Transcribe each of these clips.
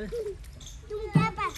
Né? Não é dá pra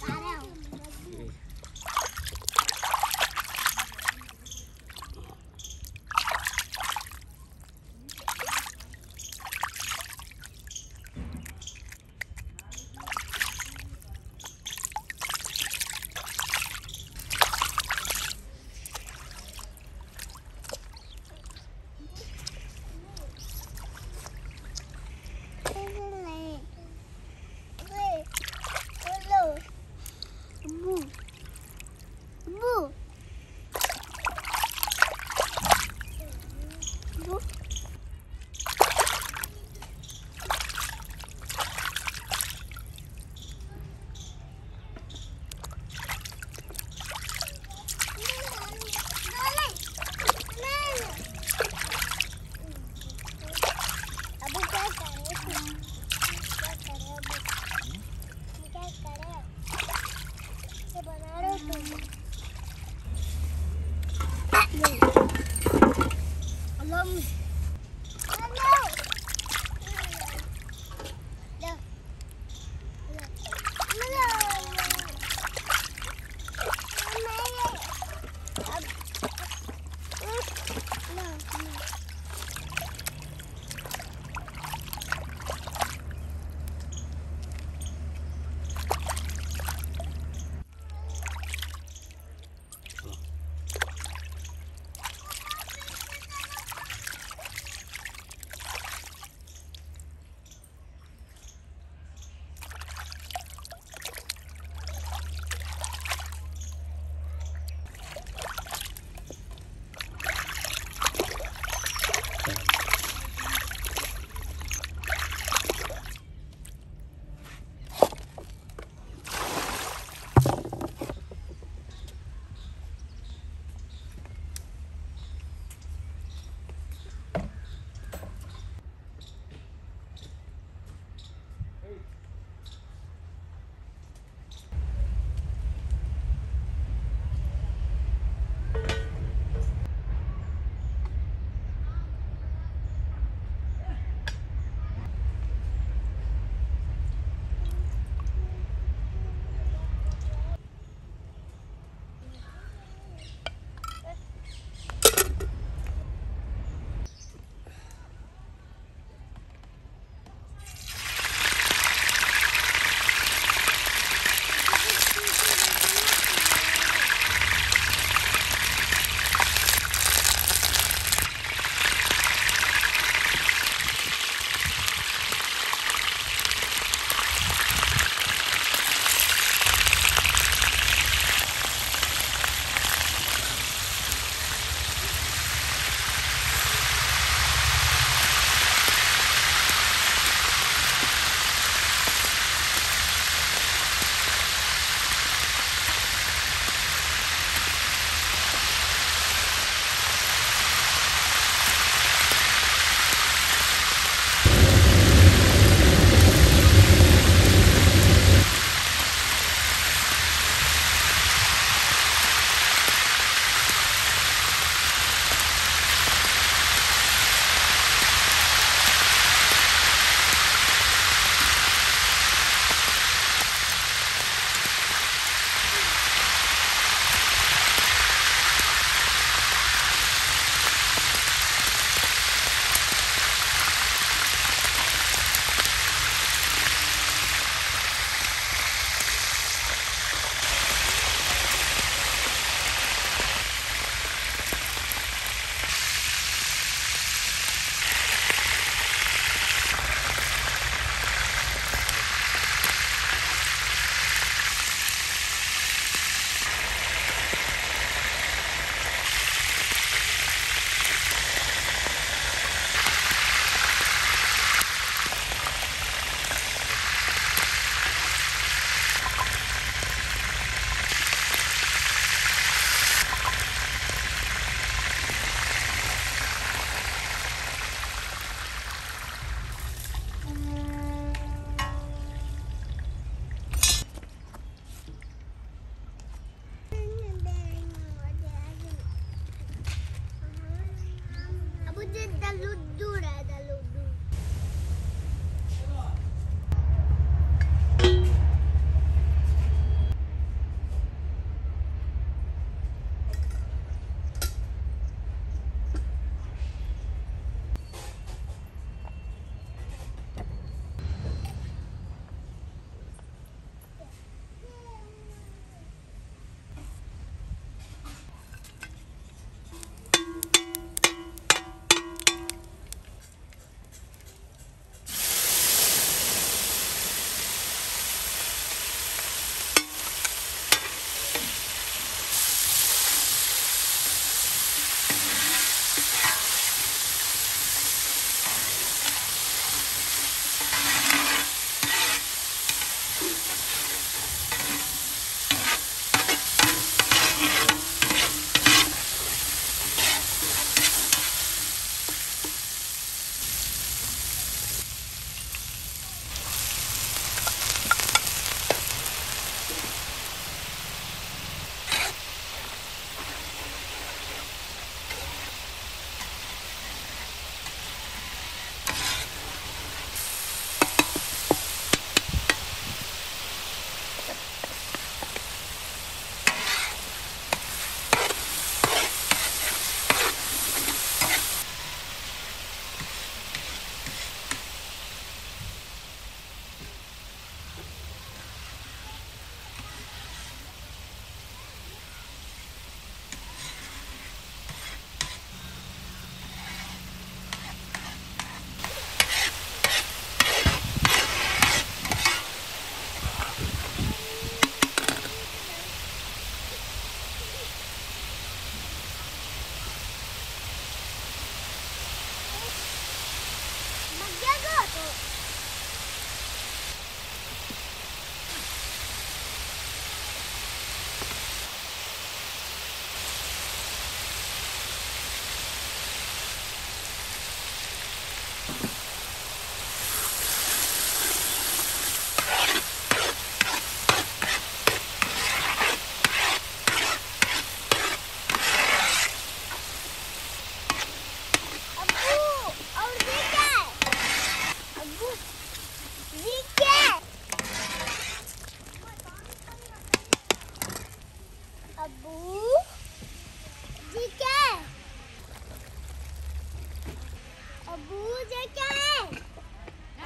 Abu ये क्या? है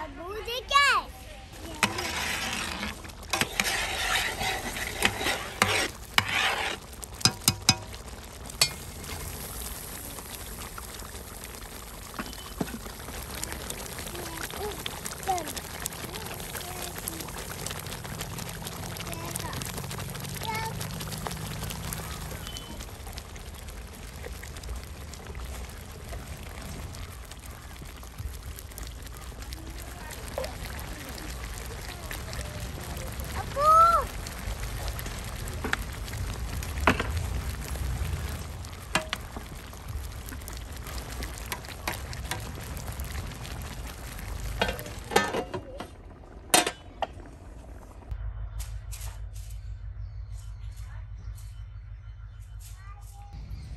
अबू ये क्या? है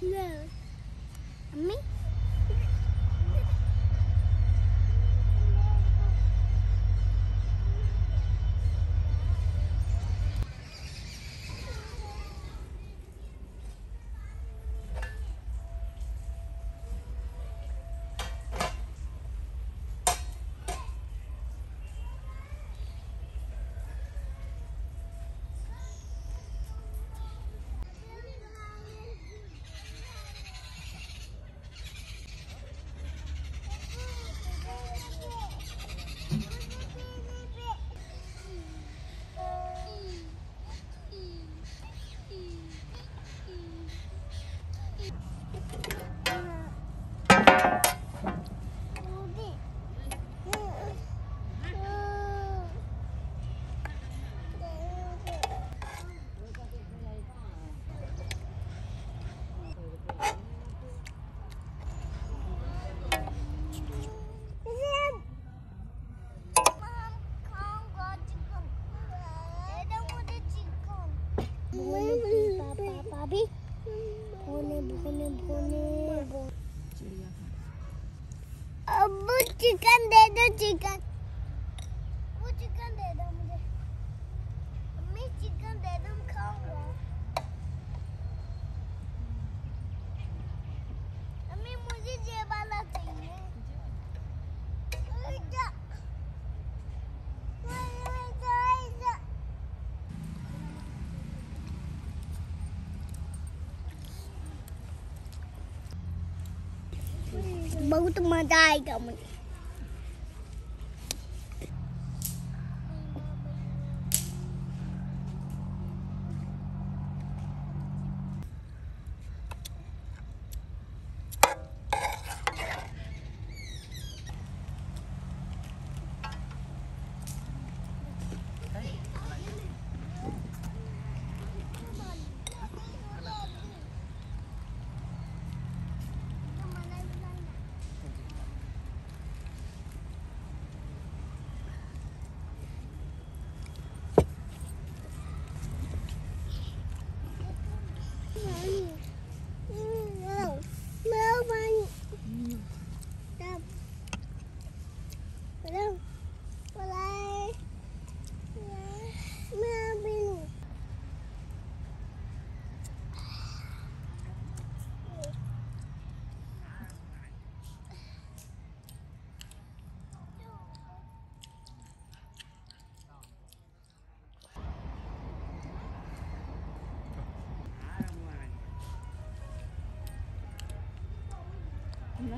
No. Me? चिकन दे दो, चिकन। वो चिकन दे दो मुझे। मम्मी, चिकन दे दो मैं खाऊँगा। मम्मी, मुझे ये वाला चाहिए। बहुत मज़ा आएगा मुझे।